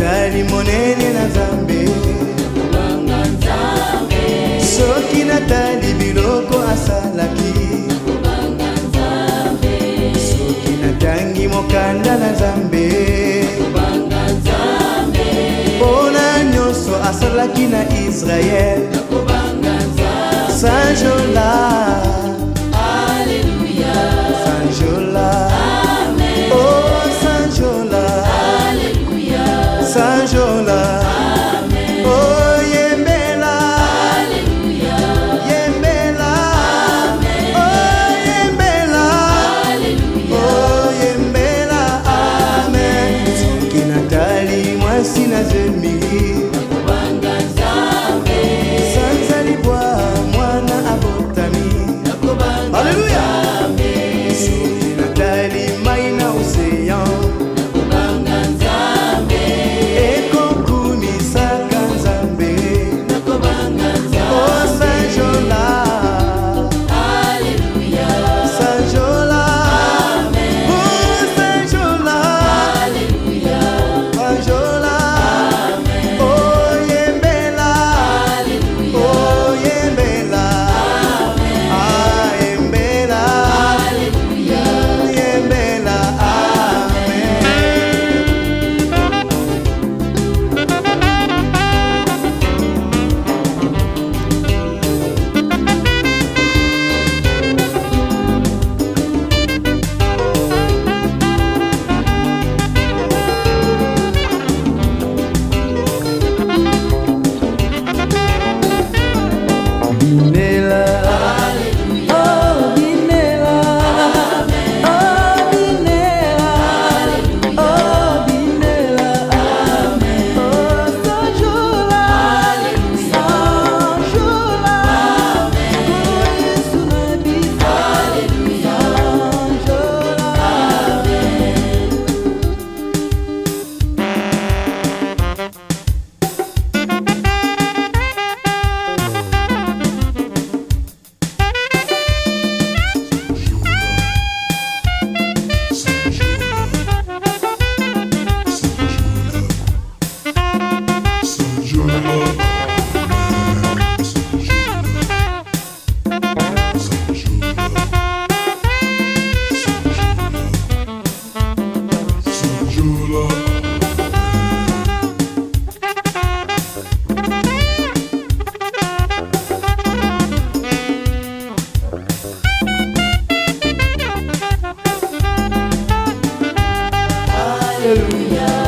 tali monene na nzambe soki natali biloko asalaki soki natangi mokanda na nzambe mpona nyonso asalaki na israele Aleluia.